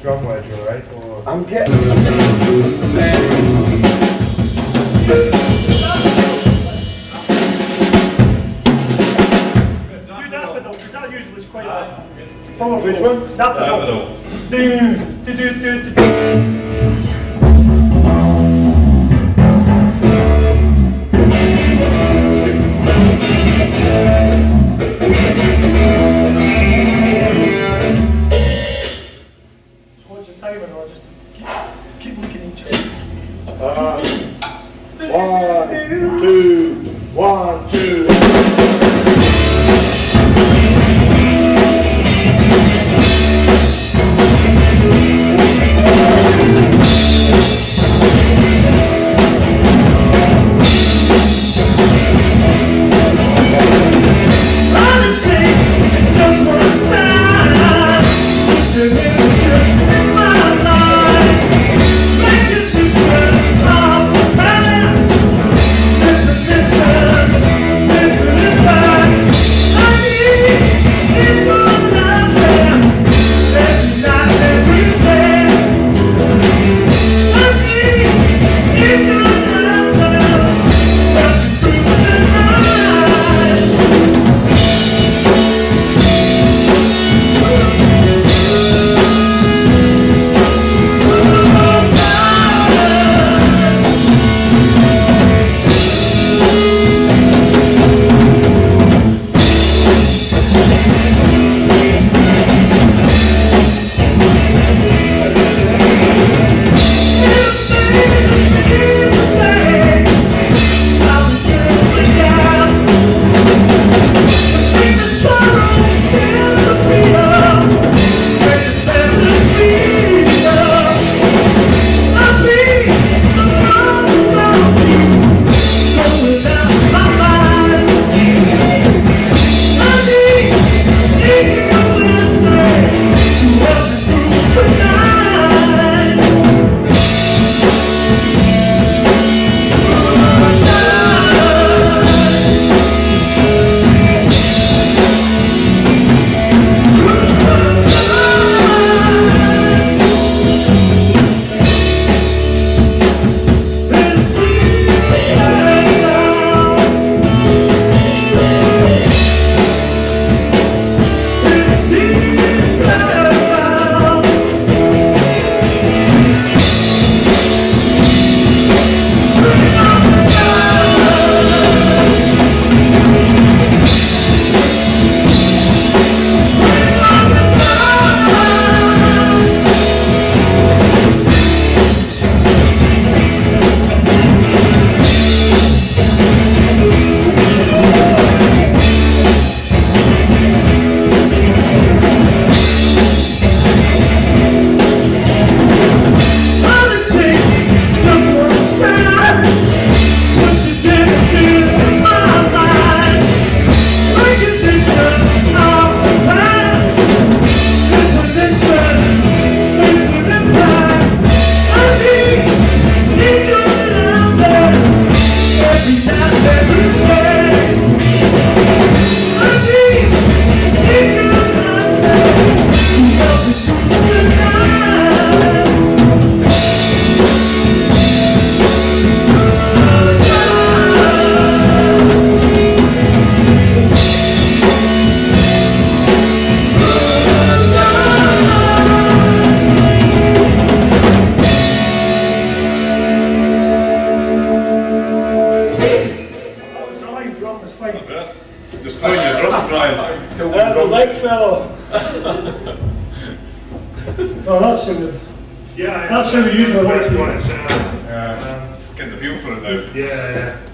drum wedge, alright? Or I'm getting. Do daffodil, because that quite a powerful. Which one? Daffodil. Do, do, do, do, do. One, two. Throwing your drums, Brian. Uh, the leg fellow. oh, that sounded. yeah, That's how we usually like to do it. Yeah, just getting the feel for it now. Yeah, yeah.